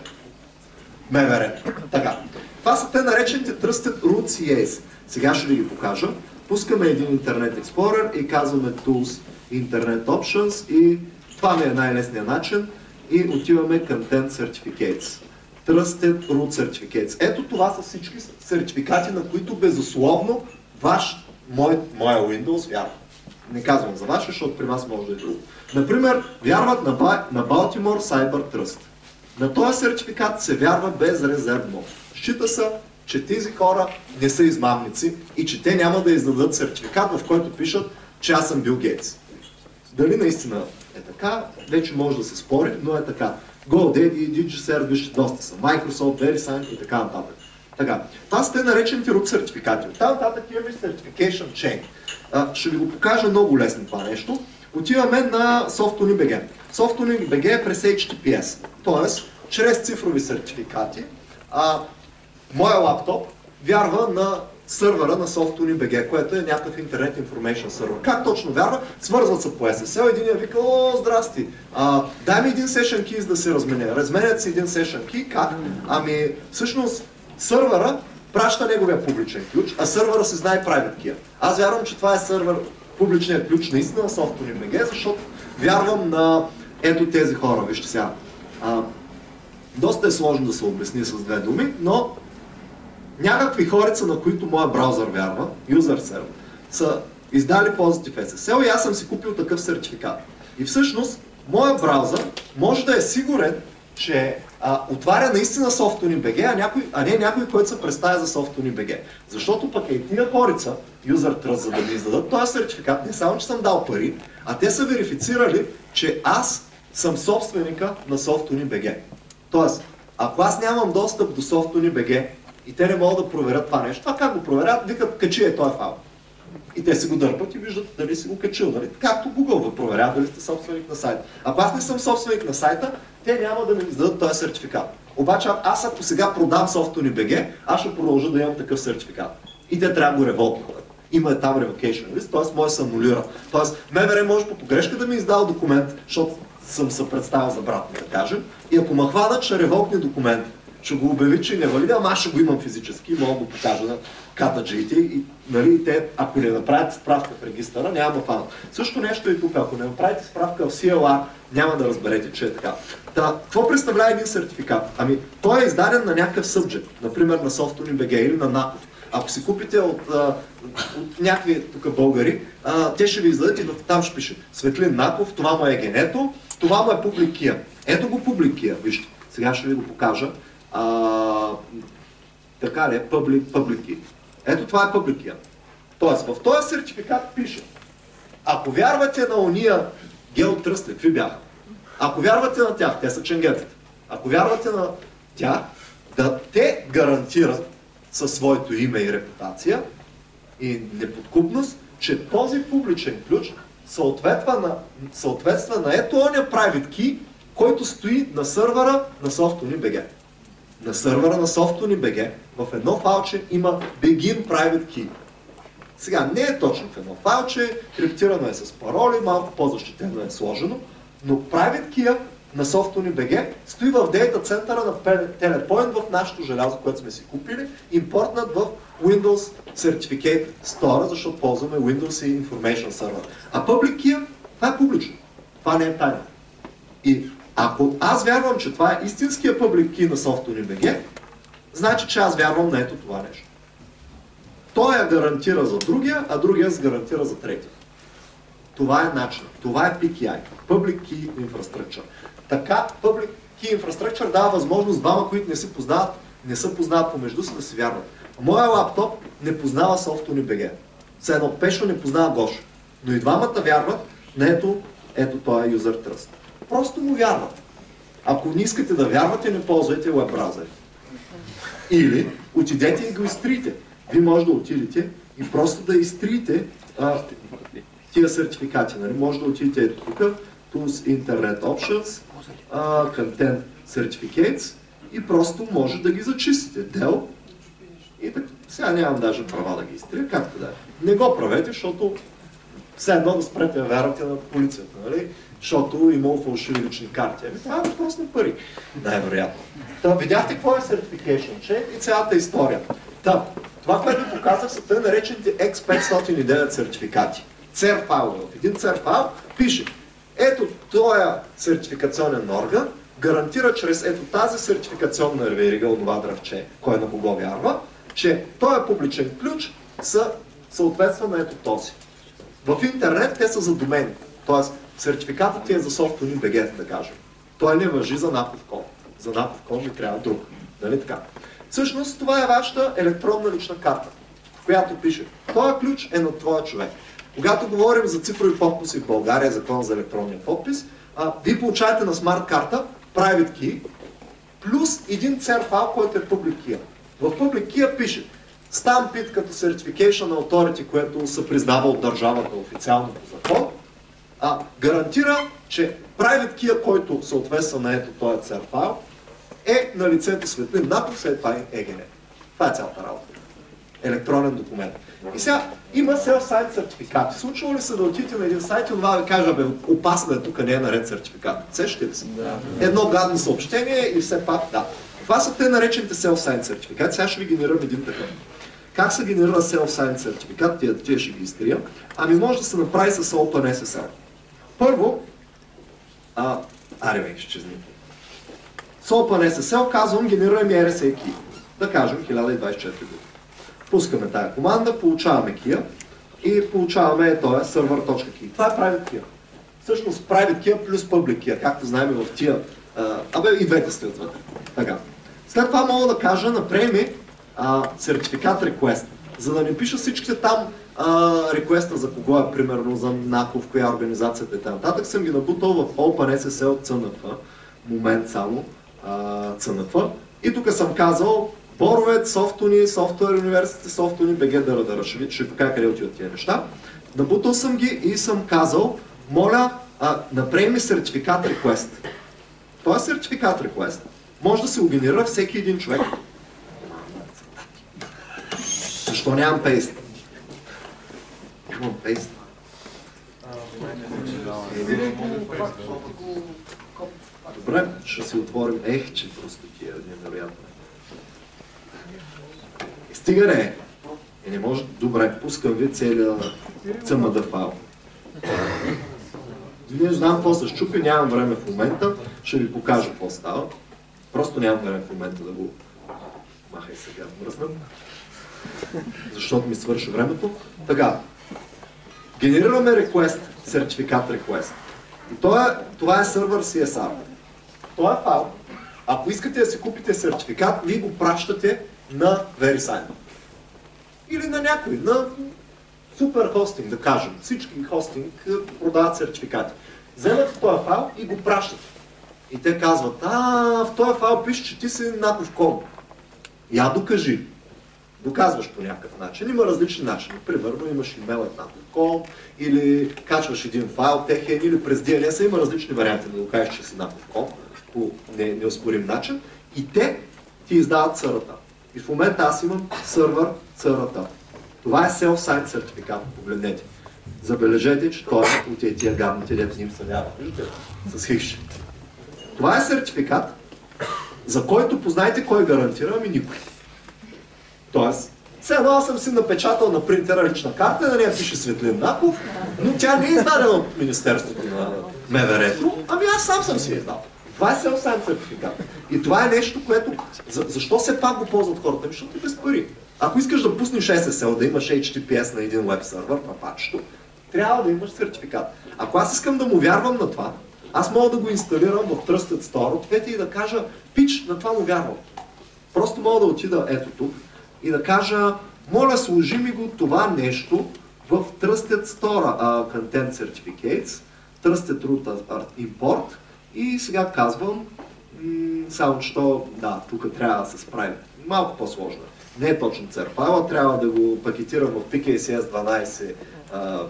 МВР. Така. Това са те наречените Trusted Root CAs. Сега ще ви ги покажа. Пускаме един Internet Explorer и казваме Tools Internet Options и това ми е най-лесният начин и отиваме към Content Certificates. Trusted Root Certificates. Ето това са всички сертификати, на които безусловно ваш, мой, моя Windows вярва. Не казвам за ваше, защото при вас може да е друго. Например, вярват на, на Baltimore Cyber Trust. На този сертификат се вярва безрезервно. Счита се, че тези хора не са измамници и че те няма да издадат сертификат, в който пишат, че аз съм Бил Гейтс. Дали наистина е така, вече може да се спори, но е така. GoDaddy вижте, доста са. Microsoft, VeriSign и така нататък. Така, това са те наречените root сертификати. От там нататък имаме Certification Chain. А, ще ви го покажа много лесно това нещо. Отиваме на SoftUni.bg. SoftUni.bg е през HTTPS, т.е. чрез цифрови сертификати. А, моя лаптоп вярва на сървъра на SoftUni.bg, което е някакъв Internet Information сервер. Как точно вярва? Свързват се по SSL, един е вика, о, здрасти, а, дай ми един session key, за да се разменя. Разменят си един session key, как? Ами, всъщност, сървъра праща неговия публичен ключ, а сървъра се знае private key. Аз вярвам, че това е сървър, публичният ключ наистина на SoftUni.bg, защото вярвам на ето тези хора, вижте сега. А, доста е сложно да се обясни с две думи, но някакви хорица, на които моя браузър вярва, server, са издали Positive SSL и аз съм си купил такъв сертификат. И всъщност, моя браузър може да е сигурен, че а, отваря наистина SoftUni.bg, а, някой, а не някой, който се представя за SoftUni.bg. Защото пък и тия хорица, User Trust, за да ми издадат този сертификат, не само, че съм дал пари, а те са верифицирали, че аз съм собственика на SoftUni.bg. Тоест, ако аз нямам достъп до SoftUni.bg и те не могат да проверят това нещо. Това как го проверят? Викат, качи е този файл. И те си го дърпат и виждат дали си го качил. Нали? Както Google го проверява дали сте собственик на сайта. Ако аз не съм собственик на сайта, те няма да ми издадат този сертификат. Обаче аз ако сега продам SoftUni.bg, аз ще продължа да имам такъв сертификат. И те трябва да го револтват. Има е там revocation list, т.е. може да се анулира. Т.е. МВР може по погрешка да ми издал документ, защото съм се представил за брат ми, да кажем, и ако ме хванат, ще ревокне документ ще го обяви, че не валида, ама аз ще го имам физически, мога да го покажа на катаджиите и нали, те, ако не направят справка в регистъра, няма да фанат. Също нещо и тук, ако не направите справка в CLA, няма да разберете, че е така. Та, какво представлява един сертификат? Ами, той е издаден на някакъв subject, например на SoftUni.bg или на NACOV. Ако си купите от, от някакви тук българи, те ще ви издадат и там ще пише Светлин Наков, това му е генето, това му е публикия. Ето го публикия, вижте. Сега ще ви го покажа а, така ли, public key. Ето това е key. Тоест, в този сертификат пише, ако вярвате на уния геотръсти, какви бяха? Ако вярвате на тях, те са ченгетите. Ако вярвате на тях, да те гарантират със своето име и репутация и неподкупност, че този публичен ключ съответства на, съответства на ето оня private key, който стои на сървъра на SoftUni.bg на сървъра на SoftUni.bg в едно фалче има Begin Private Key. Сега не е точно в едно файлче, криптирано е с пароли, малко по-защитено е сложено, но private key на SoftUni.bg стои в дейта центъра на Telepoint в нашето желязо, което сме си купили, импортнат в Windows Certificate Store, защото ползваме Windows и Information Server. А Public Key, това е публично. Това не е тайна. И ако аз вярвам, че това е истинския Public Key на SoftUni.bg, значи, че аз вярвам на ето това нещо. Той я гарантира за другия, а другия се гарантира за третия. Това е начин. Това е PKI. Public Key Infrastructure. Така Public Key Infrastructure дава възможност двама, които не се познават, не се познават помежду си да си вярват. Моя лаптоп не познава Softuni BG. Все едно Пешо не познава Гошо. Но и двамата вярват на ето, ето този User Trust. Просто му вярват. Ако не искате да вярвате, не ползвайте веб. Или отидете и го изтрите. Вие може да отидете и просто да изтрите а, тия сертификати. Нали? Може да отидете тук, Tools Internet Options, а, Content Certificates и просто може да ги зачистите. Dell и така. Сега нямам даже права да ги изтрия, както да е. Не го правете, защото все едно да спрете вярвате на полицията, нали? Защото имало фалшиви лични карти. Ами това е въпрос на пари, най-вероятно. Та, видяхте какво е Certification Check и цялата история. Та, това, което показах, са тъй наречените X509 сертификати. CER файл. В един CER файл пише, ето този сертификационен орган гарантира чрез ето тази сертификационна верига това дръвче, кой на кого вярва, че този публичен ключ съответства на ето този. В интернет те са за домени. Тоест, сертификатът ти е за софтуни BG, да кажем. Той не въжи за Napov.com. За Napov.com ви трябва друг. Нали така? Всъщност, това е вашата електронна лична карта, в която пише, този ключ е на твоя човек. Когато говорим за цифрови подписи в България, закон за електронния подпис, а, вие получавате на смарт карта private key плюс един CER файл, който е public key. В public key пише Stampit като Certification Authority, което се признава от държавата официално по закон, а, гарантира, че private key, който съответства на ето този CER файл, е на лицето Светлин Напов, след това е ЕГН. Това е цялата работа. Електронен документ. И сега има self-site сертификати. Случва ли се да отидете на един сайт и това да кажа, бе, опасно е, тук не е наред сертификат. Сещате ли се? Да. Едно гадно съобщение и все пак, да. Това са те наречените self-site сертификати. Сега ще ви генерирам един такъв. Как се генерира self-site сертификат? Тия, тия ще ги изтрия. Ами може да се направи с OpenSSL. Първо, а, аре изчезни. С OpenSSL казвам генерираме RSA key. Да кажем 1024 години. Пускаме тая команда, получаваме кия и получаваме този server.key. Това е private key. Всъщност private key плюс public key, както знаем в тия. Абе и двете стоят вътре. Така. След това мога да кажа, напреми сертификат request. За да не пиша всичките там реквеста за кого е, примерно за Наков, коя организацията е нататък, съм ги набутал в OpenSSL CNF, момент само а. И тук съм казал Боровец, Софтуни, Софтуер университет, Софтуни, БГ да ще, ще покажа къде отиват тия неща. Набутал съм ги и съм казал, моля, а, направи ми сертификат request. Този сертификат request може да се го генерира всеки един човек. Защо нямам пейст? Нямам пейст. Добре, ще си отворим. Ех, че просто ти е невероятно. Стига не. И не може. Добре, пускам ви целият CMD файл. Не знам какво се щупи, нямам време в момента. Ще ви покажа какво става. Просто нямам време в момента да го махай сега мръснат. Защото ми свърши времето. Така. Генерираме request, сертификат request. И това това е сервер CSR. Това е файл. Ако искате да си купите сертификат, вие го пращате на VeriSign. Или на някой, на супер хостинг, да кажем. Всички хостинг е, продават сертификати. Вземат този файл и го пращат. И те казват, а, в този файл пише, че ти си Наков ком. Я докажи. Доказваш по някакъв начин. Има различни начини. Примерно имаш имейл от Наков.com или качваш един файл техен или през DNS. Има различни варианти да докажеш, че си Наков.com по неоспорим начин. И те ти издават сърата. И в момента аз имам сървър църата. Това е self-signed сертификат, погледнете. Забележете, че той е от тия гадните, дето им се вярва. Виждате? С хикши. Това е сертификат, за който познайте кой гарантира, ами никой. Тоест, все едно аз съм си напечатал на принтера лична карта, на нея пише Светлин Наков, но тя не е издадена от Министерството на МВР-то, ами аз сам съм си я издал. Това е self сертификат. И това е нещо, което... За, защо все пак го ползват хората? Ами, Защото е без пари. Ако искаш да пуснеш SSL, да имаш HTTPS на един веб сервер, на пачето, трябва да имаш сертификат. Ако аз искам да му вярвам на това, аз мога да го инсталирам в Trusted Store, ответе и да кажа, пич, на това му вярвам. Просто мога да отида ето тук и да кажа, моля сложи ми го това нещо в Trusted Store uh, Content Certificates, Trusted Root Import и сега казвам, само че то, да, тук трябва да се справим. Малко по-сложно. Не е точно файла, трябва да го пакетирам в PKCS 12 а,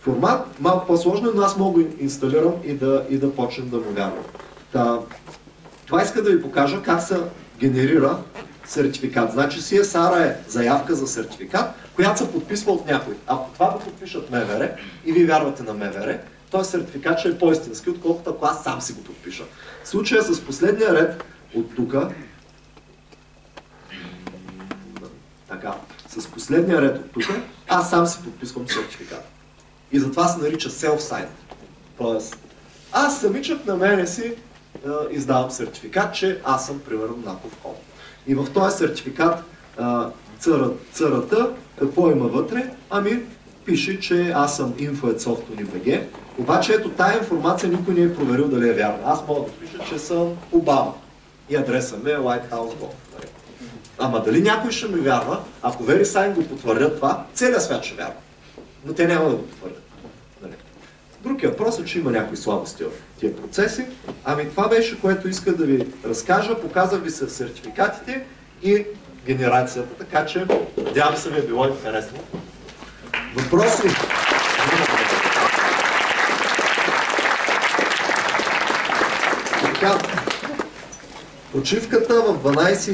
формат, малко по-сложно, но аз мога го инсталирам и да, и да почнем да му вярвам. Това иска да ви покажа как се генерира сертификат. Значи CSR е заявка за сертификат, която се подписва от някой. Ако това го подпишат МВР и вие вярвате на МВР, този сертификат ще е по-истински, отколкото ако аз сам си го подпиша. Случая с последния ред от тук, така, с последния ред от тук, аз сам си подписвам сертификат. И затова се нарича self-sign. Тоест, аз самичък на мене си е, издавам сертификат, че аз съм примерно Наков Ком. И в този сертификат църата, какво има вътре? Ами, пише, че аз съм info.soft.unibg, обаче ето тая информация никой не е проверил дали е вярна. Аз мога да пиша, че съм Обама. И адреса ми е Lighthouse.gov. нали? Ама дали някой ще ми вярва, ако VeriSign го потвърдят това, целият свят ще вярва. Но те няма да го потвърдят. Нали? Другия въпрос е, че има някои слабости в тия процеси. Ами това беше, което иска да ви разкажа. Показах ви се сертификатите и генерацията, така че надявам се ви е било интересно. Въпроси? Така, почивката в 12